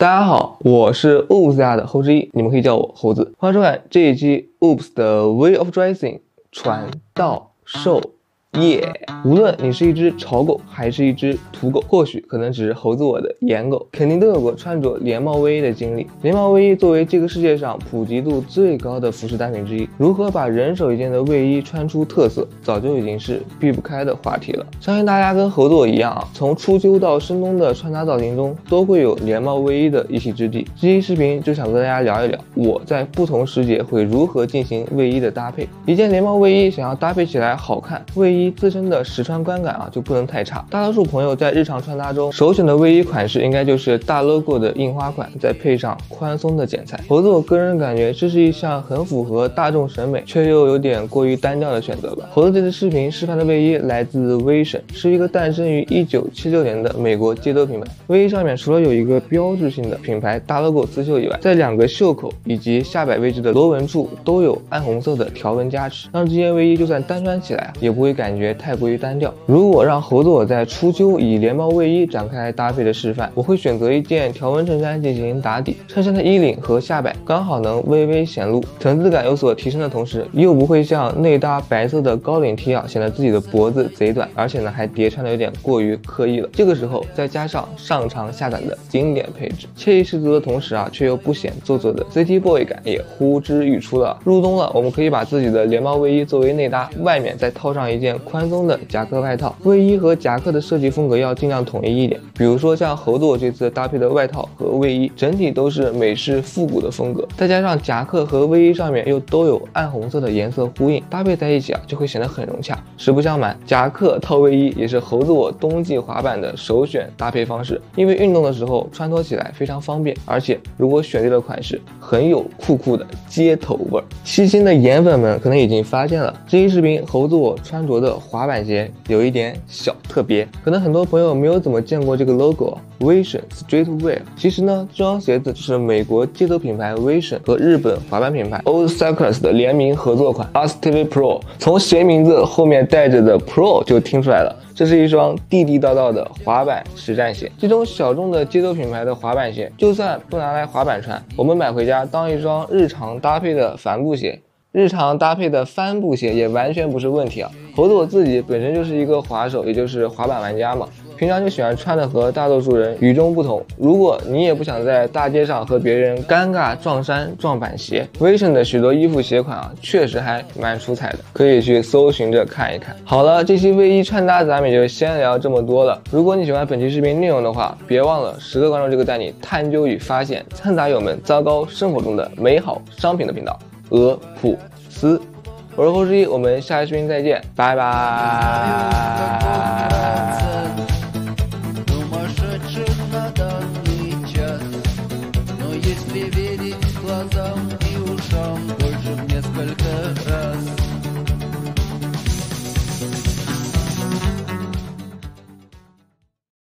大家好，我是 Oops 家的猴子一，你们可以叫我猴子。欢迎收看这一期 Oops 的 Way of Dressing 传道授。耶！无论你是一只潮狗还是一只土狗，或许可能只是猴子我的颜狗，肯定都有过穿着连帽卫衣的经历。连帽卫衣作为这个世界上普及度最高的服饰单品之一，如何把人手一件的卫衣穿出特色，早就已经是避不开的话题了。相信大家跟猴子我一样啊，从初秋到深冬的穿搭造型中，都会有连帽卫衣的一席之地。这期视频就想跟大家聊一聊，我在不同时节会如何进行卫衣的搭配。一件连帽卫衣想要搭配起来好看，卫衣。自身的实穿观感啊就不能太差。大多数朋友在日常穿搭中首选的卫衣款式应该就是大 logo 的印花款，再配上宽松的剪裁。猴子我个人感觉这是一项很符合大众审美却又有点过于单调的选择吧。猴子这次视频示范的卫衣来自 Vans，是一个诞生于1976年的美国街头品牌。卫衣上面除了有一个标志性的品牌大 logo 刺绣以外，在两个袖口以及下摆位置的螺纹处都有暗红色的条纹加持，让这件卫衣就算单穿起来也不会感。感觉太过于单调。如果让猴子我在初秋以连帽卫衣展开搭配的示范，我会选择一件条纹衬衫进行打底，衬衫的衣领和下摆刚好能微微显露，层次感有所提升的同时，又不会像内搭白色的高领 T 啊显得自己的脖子贼短，而且呢还叠穿的有点过于刻意了。这个时候再加上上长下短的经典配置，惬意十足的同时啊却又不显做作的 City Boy 感也呼之欲出了。入冬了，我们可以把自己的连帽卫衣作为内搭，外面再套上一件。宽松的夹克外套，卫衣和夹克的设计风格要尽量统一一点。比如说像猴子我这次搭配的外套和卫衣，整体都是美式复古的风格，再加上夹克和卫衣上面又都有暗红色的颜色呼应，搭配在一起啊就会显得很融洽。实不相瞒，夹克套卫衣也是猴子我冬季滑板的首选搭配方式，因为运动的时候穿脱起来非常方便，而且如果选对了款式，很有酷酷的街头味儿。细心的颜粉们可能已经发现了，这期视频猴子我穿着的。滑板鞋有一点小特别，可能很多朋友没有怎么见过这个 logo，Vision Streetwear。其实呢，这双鞋子是美国街头品牌 Vision 和日本滑板品牌 Old Cycles 的联名合作款 a s t i v Pro。从鞋名字后面带着的 Pro 就听出来了，这是一双地地道道的滑板实战鞋。这种小众的街头品牌的滑板鞋，就算不拿来滑板穿，我们买回家当一双日常搭配的帆布鞋。日常搭配的帆布鞋也完全不是问题啊！猴子我自己本身就是一个滑手，也就是滑板玩家嘛，平常就喜欢穿的和大多数人与众不同。如果你也不想在大街上和别人尴尬撞衫撞板鞋，Vision 的许多衣服鞋款啊，确实还蛮出彩的，可以去搜寻着看一看。好了，这期卫衣穿搭咱们也就先聊这么多了。如果你喜欢本期视频内容的话，别忘了时刻关注这个带你探究与发现参杂友们糟糕生活中的美好商品的频道。俄普斯。我是扣十一我们下期视频再见拜拜。